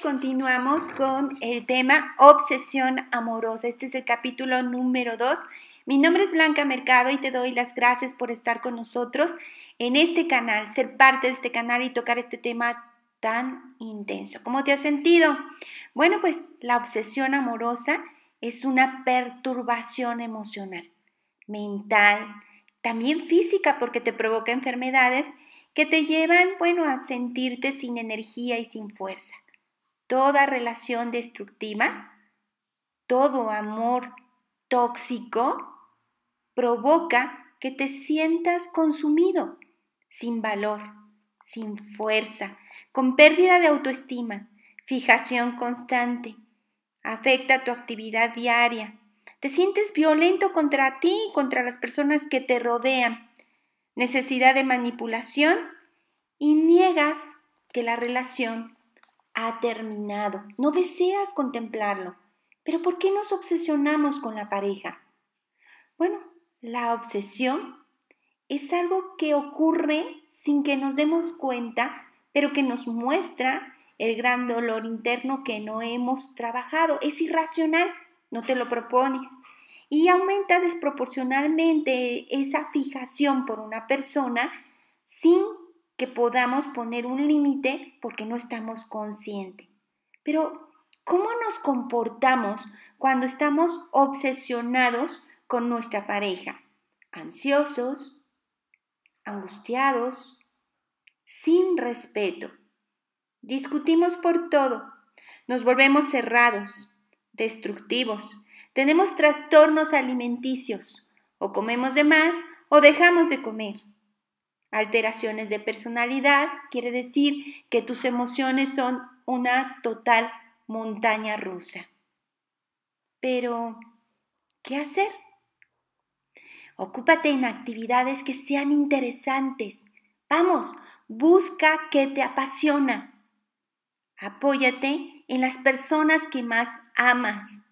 continuamos con el tema obsesión amorosa. Este es el capítulo número 2. Mi nombre es Blanca Mercado y te doy las gracias por estar con nosotros en este canal, ser parte de este canal y tocar este tema tan intenso. ¿Cómo te has sentido? Bueno, pues la obsesión amorosa es una perturbación emocional, mental, también física porque te provoca enfermedades que te llevan, bueno, a sentirte sin energía y sin fuerza. Toda relación destructiva, todo amor tóxico provoca que te sientas consumido, sin valor, sin fuerza, con pérdida de autoestima, fijación constante, afecta tu actividad diaria. Te sientes violento contra ti y contra las personas que te rodean necesidad de manipulación y niegas que la relación ha terminado. No deseas contemplarlo. Pero ¿por qué nos obsesionamos con la pareja? Bueno, la obsesión es algo que ocurre sin que nos demos cuenta, pero que nos muestra el gran dolor interno que no hemos trabajado. Es irracional, no te lo propones y aumenta desproporcionalmente esa fijación por una persona sin que podamos poner un límite porque no estamos conscientes. Pero, ¿cómo nos comportamos cuando estamos obsesionados con nuestra pareja? Ansiosos, angustiados, sin respeto. Discutimos por todo, nos volvemos cerrados, destructivos, tenemos trastornos alimenticios, o comemos de más o dejamos de comer. Alteraciones de personalidad quiere decir que tus emociones son una total montaña rusa. Pero, ¿qué hacer? Ocúpate en actividades que sean interesantes. Vamos, busca qué te apasiona. Apóyate en las personas que más amas.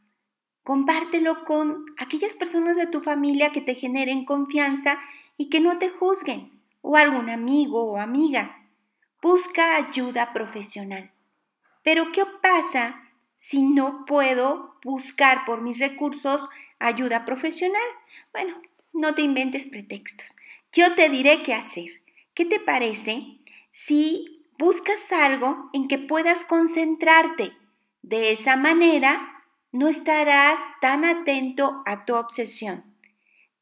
Compártelo con aquellas personas de tu familia que te generen confianza y que no te juzguen, o algún amigo o amiga. Busca ayuda profesional. Pero ¿qué pasa si no puedo buscar por mis recursos ayuda profesional? Bueno, no te inventes pretextos. Yo te diré qué hacer. ¿Qué te parece si buscas algo en que puedas concentrarte? De esa manera no estarás tan atento a tu obsesión.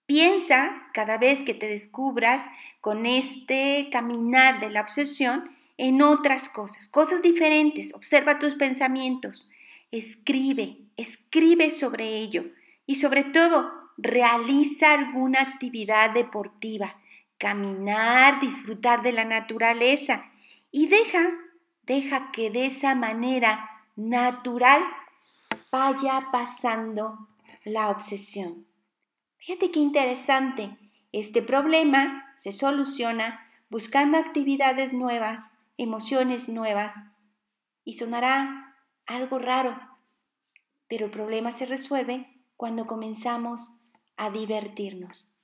Piensa cada vez que te descubras con este caminar de la obsesión en otras cosas, cosas diferentes. Observa tus pensamientos, escribe, escribe sobre ello y sobre todo realiza alguna actividad deportiva, caminar, disfrutar de la naturaleza y deja, deja que de esa manera natural vaya pasando la obsesión. Fíjate qué interesante. Este problema se soluciona buscando actividades nuevas, emociones nuevas. Y sonará algo raro, pero el problema se resuelve cuando comenzamos a divertirnos.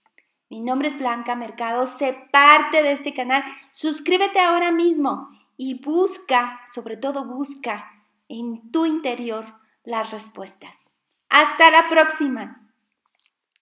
Mi nombre es Blanca Mercado, sé parte de este canal, suscríbete ahora mismo y busca, sobre todo busca en tu interior las respuestas. Hasta la próxima.